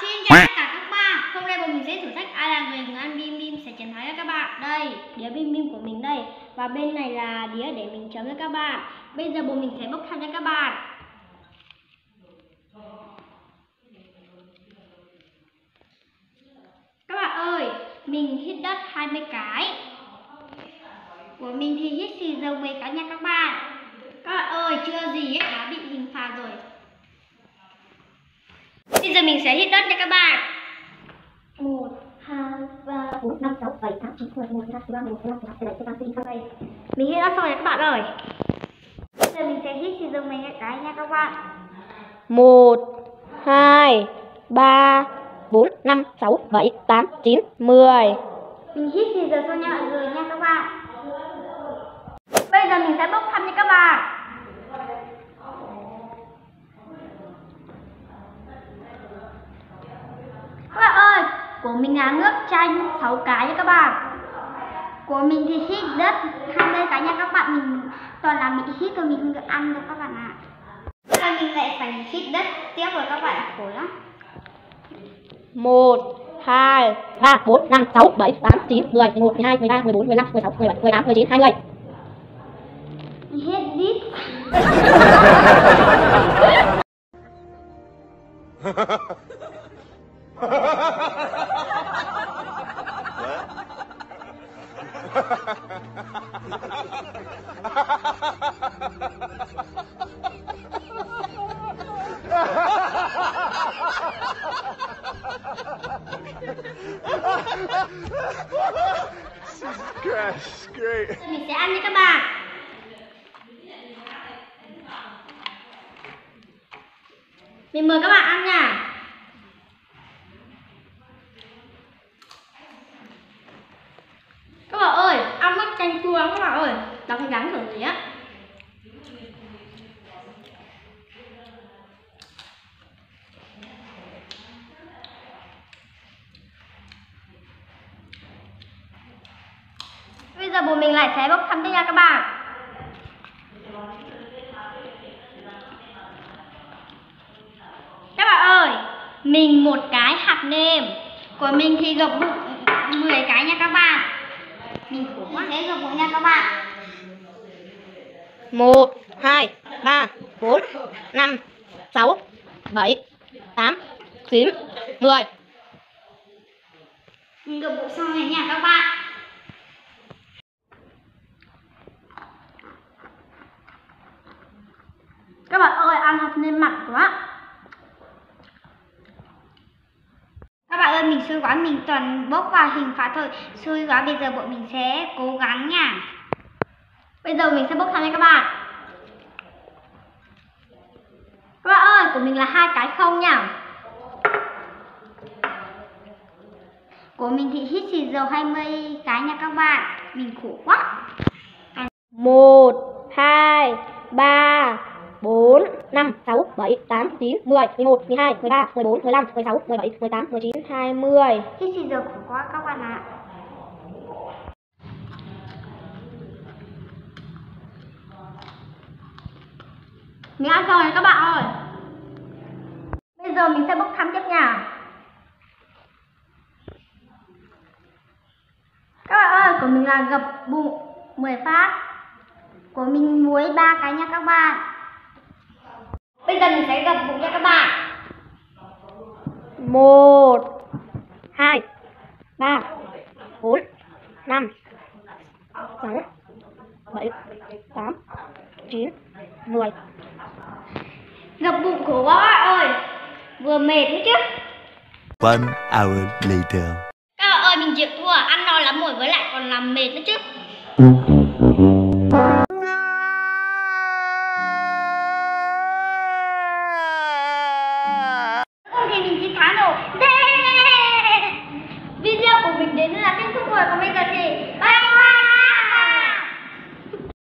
Xin chào tất cả các bạn. Hôm nay bọn mình sẽ thử thách ai là người ăn bim bim sẽ chiến thắng cho các bạn. Đây, đĩa bim bim của mình đây. Và bên này là đĩa để mình chấm cho các bạn. Bây giờ bọn mình sẽ bốc thăm cho các bạn. Các bạn ơi, mình hít đất 20 cái. Của mình thì hít xì dầu 10 cái nha các bạn. Các bạn ơi, chưa gì ấy, đã bị hình phạt rồi mình sẽ hit đất nha các bạn một hai ba bốn năm sáu bảy tám chín mười một hai ba một năm sáu bảy tám chín bảy mình hit đất xong rồi các bạn ơi bây giờ mình sẽ hit xì dầu 10 cái nha các bạn một hai ba bốn năm sáu bảy tám chín mười mình hit thì giờ xong nha mọi người nha các bạn bây giờ mình sẽ bốc thăm cho các bạn các bạn ơi của mình là nước chanh 6 cái nha các bạn. Của mình thì hít đất 20 cái nha các bạn. Mình toàn là mình hít rồi mình được ăn được các bạn ạ. À. mình lại phải hít đất tiếp rồi các bạn ạ. Khổ lắm. Một hai ba bốn năm sáu bảy tám chín mười một mười hai mười ba mười bốn mười lăm mười sáu mười bảy mười tám mười chín hai mươi hết đít Gosh, great mình sẽ ăn với các bạn. Mình mời các bạn ăn nha. Các bạn ơi, ăn mất canh chua các bạn ơi. Đọc cái gắn thử gì á Bây giờ bố mình lại sẽ bốc thăm tiếp nha các bạn. Các bạn ơi Mình một cái hạt nêm. Của mình thì bụng 10 cái nha các bạn. Mình cũng sẽ bụng nha các bạn. Một hai ba bốn năm sáu bảy tám chín mười. Mình bụng xong rồi nha các bạn Các bạn ơi ăn hạt nêm mặn quá. Các bạn ơi mình xui quá mình toàn bốc vào hình phạt thôi. Xui quá bây giờ bọn mình sẽ cố gắng nha. Bây giờ mình sẽ bốc thăm nha các bạn. Các bạn ơi của mình là hai cái không nha. Của mình thì hít xì dầu 20 cái nha các bạn. Mình khổ quá. Một hai ba bốn năm sáu bảy tám chín mười mười một mười hai mười ba mười bốn mười lăm mười sáu mười bảy mười tám mười chín hai mươi. Khổ quá các bạn ạ. Mình ăn rồi các bạn ơi. Bây giờ mình sẽ bốc thăm tiếp nhà. Các bạn ơi, của mình là gập bụng 10 phát. Của mình muối 3 cái nha các bạn. Bây giờ mình sẽ gập bụng nha các bạn. Một hai ba bốn năm sáu bảy tám chín mười. Gập bụng khổ quá các bạn ơi. Vừa mệt nữa chứ. One hour later. Các bạn ơi mình chịu thua. Ăn no lắm rồi với lại còn làm mệt nữa chứ